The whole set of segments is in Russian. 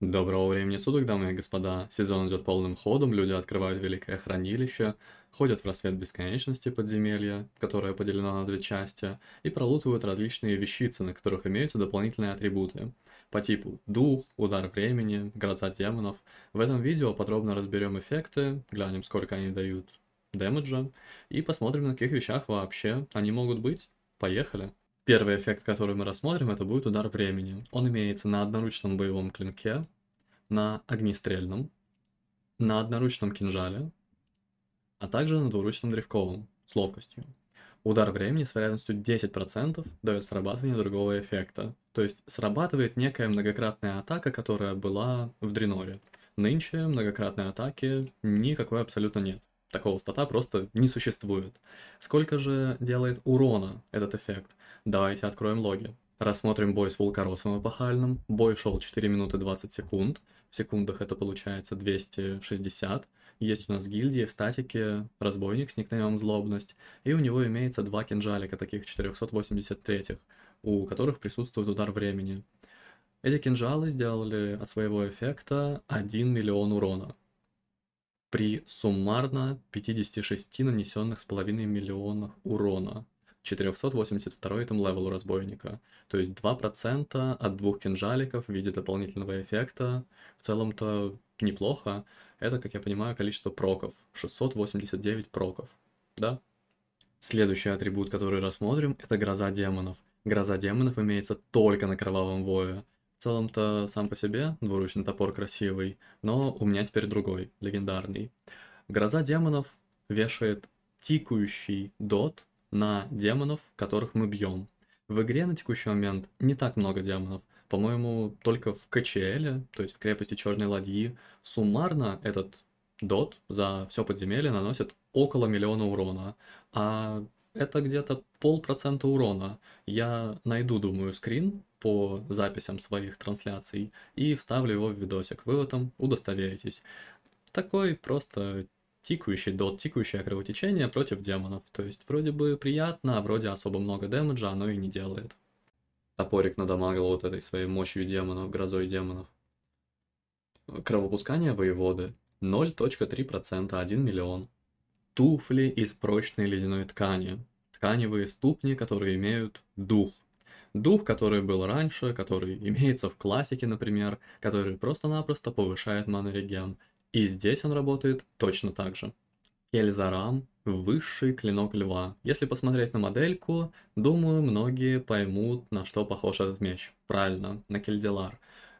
Доброго времени суток, дамы и господа. Сезон идет полным ходом, люди открывают великое хранилище, ходят в рассвет бесконечности подземелья, которое поделено на две части, и пролутывают различные вещицы, на которых имеются дополнительные атрибуты. По типу дух, удар времени, гроза демонов. В этом видео подробно разберем эффекты, глянем сколько они дают дэмэджа, и посмотрим на каких вещах вообще они могут быть. Поехали! Первый эффект, который мы рассмотрим, это будет удар времени. Он имеется на одноручном боевом клинке, на огнестрельном, на одноручном кинжале, а также на двуручном древковом с ловкостью. Удар времени с вероятностью 10% дает срабатывание другого эффекта. То есть срабатывает некая многократная атака, которая была в Дреноре. Нынче многократной атаки никакой абсолютно нет. Такого стата просто не существует. Сколько же делает урона этот эффект? Давайте откроем логи. Рассмотрим бой с Вулкаросом эпохальным. Бой шел 4 минуты 20 секунд. В секундах это получается 260. Есть у нас гильдии в статике разбойник с никнеймом Злобность. И у него имеется два кинжалика, таких 483, у которых присутствует удар времени. Эти кинжалы сделали от своего эффекта 1 миллион урона. При суммарно 56 нанесенных с половиной миллионах урона. 482 там level разбойника. То есть 2% от двух кинжаликов в виде дополнительного эффекта. В целом-то неплохо. Это, как я понимаю, количество проков. 689 проков. Да? Следующий атрибут, который рассмотрим, это гроза демонов. Гроза демонов имеется только на кровавом вое. В целом-то сам по себе двуручный топор красивый, но у меня теперь другой, легендарный. Гроза демонов вешает тикающий дот на демонов, которых мы бьем. В игре на текущий момент не так много демонов. По-моему, только в КЧЛ, то есть в крепости Черной Ладьи, суммарно этот дот за все подземелье наносит около миллиона урона. А это где-то полпроцента урона. Я найду, думаю, скрин по записям своих трансляций и вставлю его в видосик. Вы в этом удостоверитесь. Такой просто тикающий дот, тикающее кровотечение против демонов. То есть вроде бы приятно, а вроде особо много дэмэджа оно и не делает. Топорик надамагал вот этой своей мощью демонов, грозой демонов. Кровопускание воеводы 0.3%, 1 миллион. Туфли из прочной ледяной ткани. Тканевые ступни, которые имеют дух. Дух, который был раньше, который имеется в классике, например, который просто-напросто повышает манореген и здесь он работает точно так же. Кельзарам – высший клинок льва. Если посмотреть на модельку, думаю, многие поймут, на что похож этот меч. Правильно, на Кельдилар.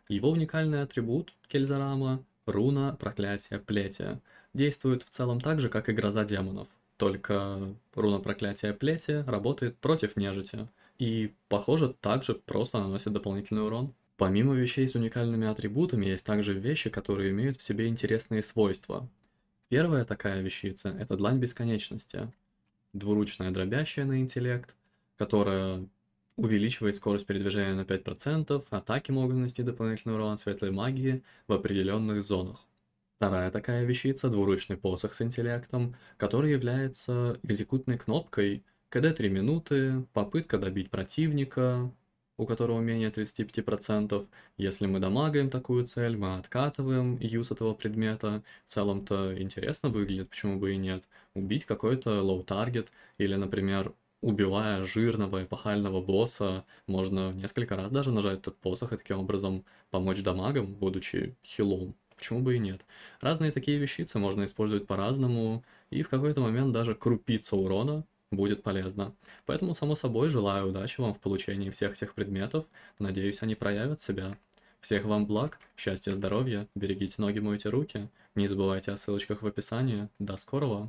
Его уникальный атрибут Кельзарама – руна проклятия плети. Действует в целом так же, как и гроза демонов. Только руна проклятия плети работает против нежити. И, похоже, также просто наносит дополнительный урон. Помимо вещей с уникальными атрибутами, есть также вещи, которые имеют в себе интересные свойства. Первая такая вещица – это длань бесконечности. Двуручная дробящая на интеллект, которая увеличивает скорость передвижения на 5%, атаки могут нанести дополнительный урон светлой магии в определенных зонах. Вторая такая вещица – двуручный посох с интеллектом, который является экзекутной кнопкой, когда 3 минуты, попытка добить противника, у которого менее 35%. Если мы дамагаем такую цель, мы откатываем юз этого предмета. В целом-то интересно выглядит, почему бы и нет. Убить какой-то low-target или, например, убивая жирного эпохального босса, можно несколько раз даже нажать этот посох и таким образом помочь дамагам, будучи хилом. Почему бы и нет? Разные такие вещицы можно использовать по-разному, и в какой-то момент даже крупица урона будет полезно. Поэтому, само собой, желаю удачи вам в получении всех этих предметов. Надеюсь, они проявят себя. Всех вам благ, счастья, здоровья, берегите ноги, мойте руки. Не забывайте о ссылочках в описании. До скорого!